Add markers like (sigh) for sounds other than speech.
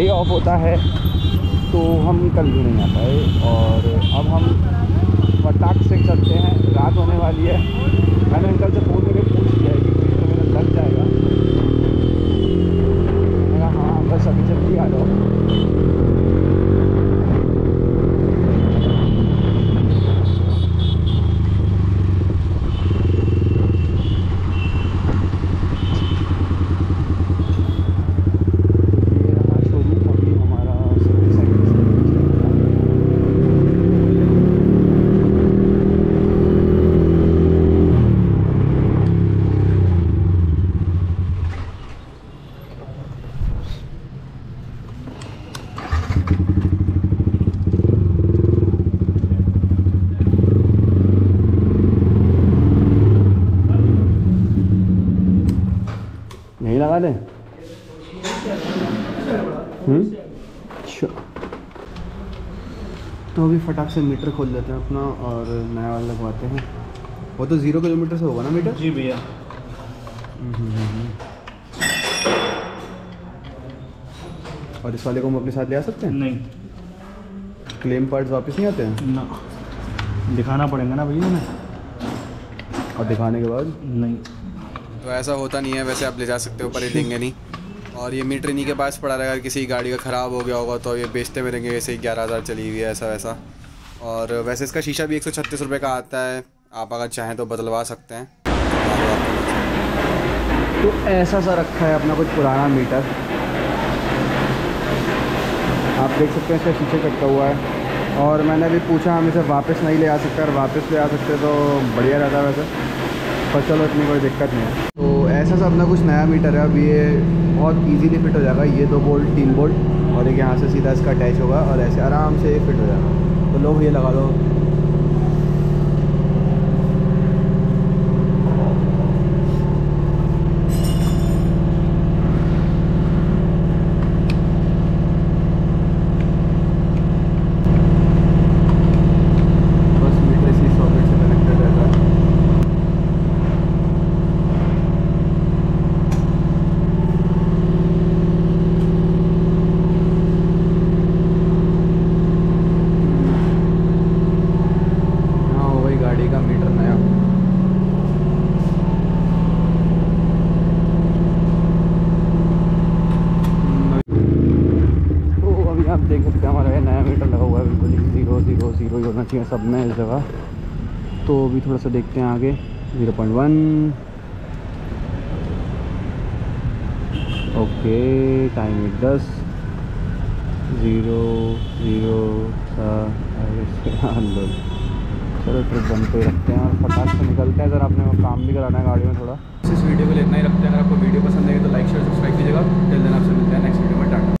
Day of होता है तो हम कल भी नहीं आ पाए और अब हम फटाक से चलते हैं, रात होने वाली है। मैंने अंकल से फ़ोन करके पूछ लिया है कि तो मेरा लग जाएगा। मेरा हाँ बस अभी जल्दी आ जाओ यहीं लगा दें तो अभी फटाक से मीटर खोल लेते हैं अपना और नया वाला लगवाते हैं। वो तो ज़ीरो किलोमीटर से होगा ना मीटर? जी भैया। और इस वाले को हम अपने साथ ले आ सकते हैं? नहीं। क्लेम पार्ट्स वापस नहीं आते हैं? ना। दिखाना पड़ेगा ना भैया हमें। और दिखाने के बाद? नहीं। तो ऐसा होता नहीं है, वैसे आप ले जा सकते हो, पर देंगे नहीं। और ये मीटर इन्हीं के पास पड़ा रहेगा, किसी गाड़ी का ख़राब हो गया होगा तो ये बेचते में रहेंगे वैसे ही ग्यारह हज़ार चली हुई है, ऐसा वैसा। और वैसे इसका शीशा भी एक सौ छत्तीस रुपये का आता है, आप अगर चाहें तो बदलवा सकते हैं। तो ऐसा सा रखा है अपना कुछ पुराना मीटर। आप देख सकते हैं, इसका शीशे कटका हुआ है। और मैंने अभी पूछा, हम इसे वापस नहीं ले आ सकते और वापस ले आ सकते तो बढ़िया रहता वैसे। पर चलो, इतनी कोई दिक्कत नहीं है। तो ऐसा सा अपना कुछ नया मीटर है, अब ये बहुत ईजीली फिट हो जाएगा। ये दो बोल्ट तीन बोल्ट और एक यहाँ से सीधा इसका अटैच होगा और ऐसे आराम से फिट हो जाएगा। तो लोग ये लगा लो बस मीटर इसी सॉकेट से कनेक्टेड रहता है हाँ हो गई गाड़ी का मीटर नया तो अभी आप देख सकते हैं हमारा ये नया मीटर लगा हुआ है बिल्कुल ही ज़ीरो ज़ीरो ज़ीरो ही होना चाहिए सब में इस जगह। तो अभी थोड़ा सा देखते हैं आगे। Zero point one okay time एक दस। ज़ीरो (laughs) ज़ीरो चलो ट्रिप बंद पे रखते हैं और फटाक से निकलते हैं। अगर आपने वो काम भी कराना है गाड़ी में थोड़ा। इस वीडियो को लेना ही रखते हैं। अगर आपको वीडियो पसंद आएगी तो लाइक शेयर सब्सक्राइब कीजिएगा। टिल देन आपसे